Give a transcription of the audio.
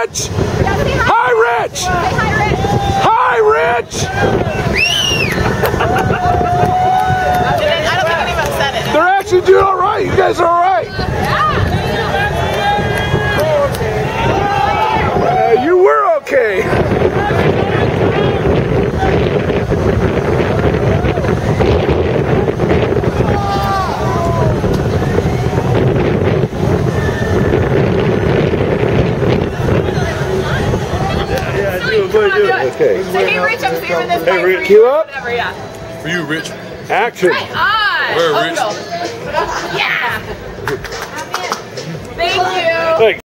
Rich! Hi, Rich! Hi, Rich! They're actually doing all right. You guys are all right. Yeah. Uh, you were okay. Everybody do it. Okay. So hey Rich, I'm saving this Hey, Rich, cue you. up. Whatever, yeah. For you, Rich. Action. Right on. Where, Rich? Yeah. Thank you. Thanks.